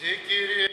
Zikir